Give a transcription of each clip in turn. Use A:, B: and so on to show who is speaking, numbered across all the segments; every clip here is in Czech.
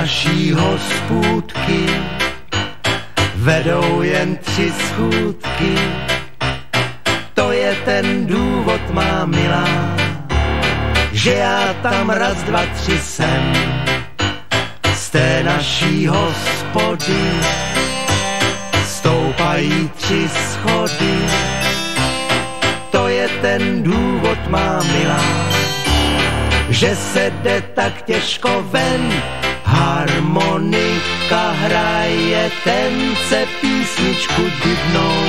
A: naší hospůdky vedou jen tři schůdky. To je ten důvod, má milá, že já tam raz, dva, tři jsem z té naší hospody stoupají tři schody. To je ten důvod, má milá, že se jde tak těžko ven, harmonika hraje tence písničku divnou.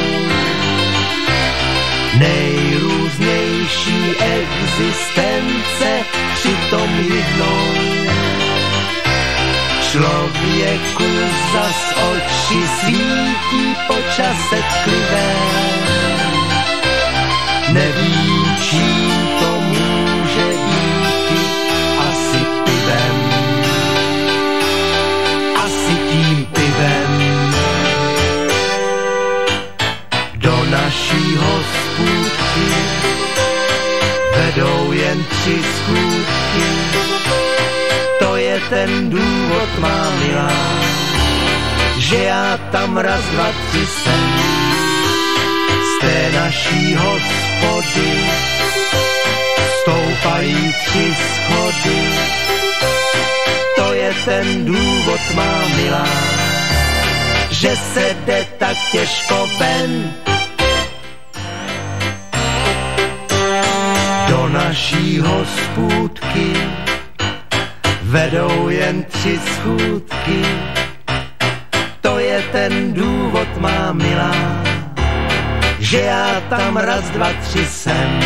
A: Nejrůznější existence přitom jednou. Člověku zas oči svítí počase tklivé. Nevím, čím tři schůdky. To je ten důvod, má milá, že já tam raz, dva, tři jsem z té naší hospody stoupají tři schody. To je ten důvod, má milá, že se jde tak těžko ven. Naší hospůdky vedou jen tři schůdky. To je ten důvod, má milá, že já tam raz, dva, tři jsem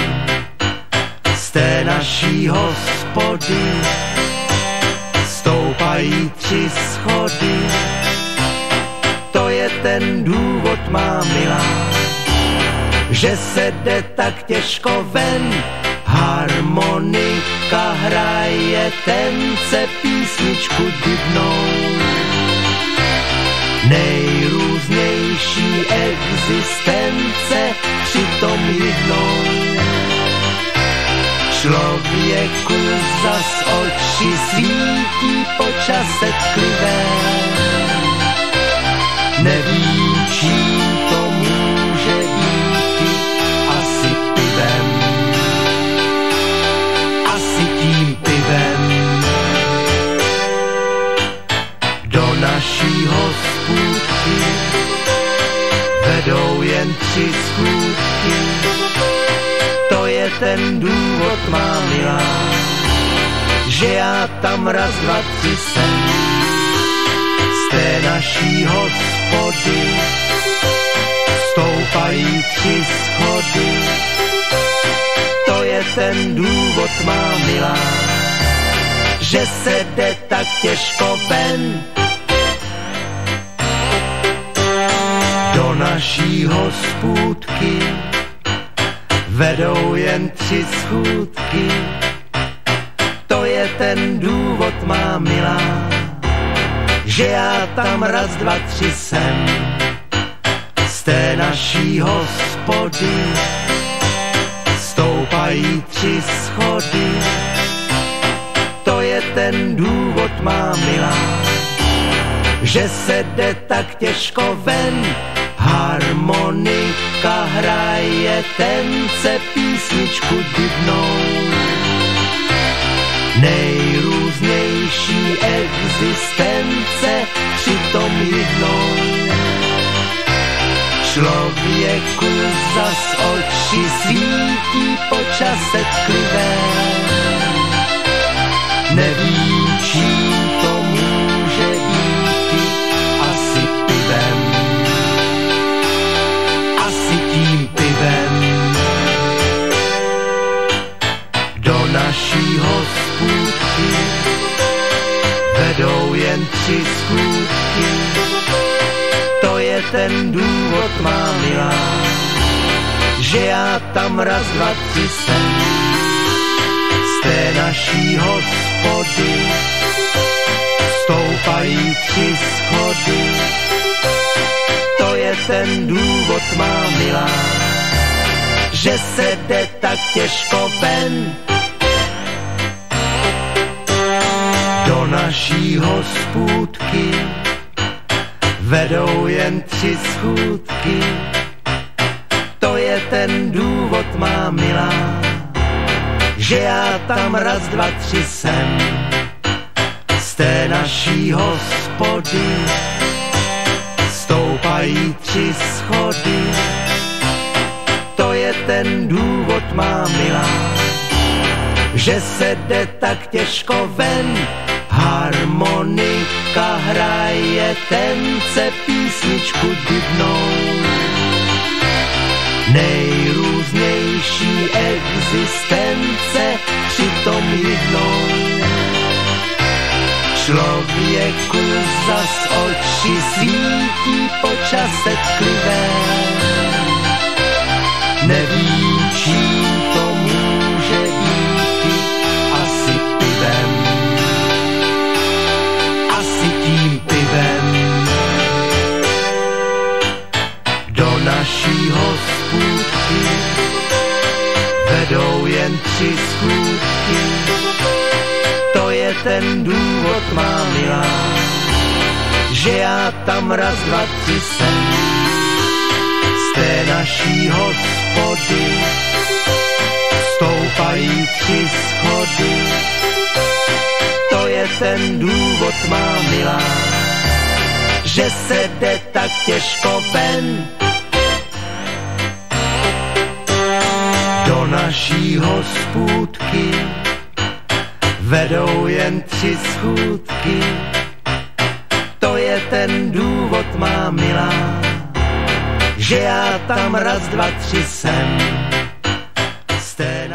A: z té naší hospody stoupají tři schody. To je ten důvod, má milá, že se jde tak těžko ven, harmonika hraje tence písničku divnou. Nejrůznější existence přitom jednou. Člověku zas oči svítí počase tklivé. Nevím, čím jen tři schůdky. To je ten důvod, má milá, že já tam raz, dva, tři jsem z té naší hospody stoupají tři schody. To je ten důvod, má milá, že se jde tak těžko ven. Naší hospůdky vedou jen tři schůdky. To je ten důvod, má milá, že já tam raz, dva, tři jsem z té naší hospody stoupají tři schody. To je ten důvod, má milá, že se jde tak těžko ven, harmonika hraje tence písničku divnou. Nejrůznější existence přitom jednou. Člověku zas oči svítí počase tklivé. Nevím, čím naší hospůdky vedou jen tři schůdky. To je ten důvod, má milá, že já tam raz, dva, tři jsem z té naší hospody stoupají tři schody. To je ten důvod, má milá, že se jde tak těžko ven. Naší hospůdky vedou jen tři schůdky. To je ten důvod, má milá, že já tam raz, dva, tři jsem z té naší hospody stoupají tři schody. To je ten důvod, má milá, že se jde tak těžko ven. Harmonika hraje tence písničku divnou. Nejrůznější existence přitom jednou Člověku zas oči svítí počase tklivé. Nevím, ten důvod má milá, že já tam raz, dva, tři jsem z té naší hospody stoupají tři schody. To je ten důvod má milá, že se jde tak těžko ven. Do naší hospůdky vedou jen tři schůdky. To je ten důvod, má milá, že já tam raz, dva, tři jsem z té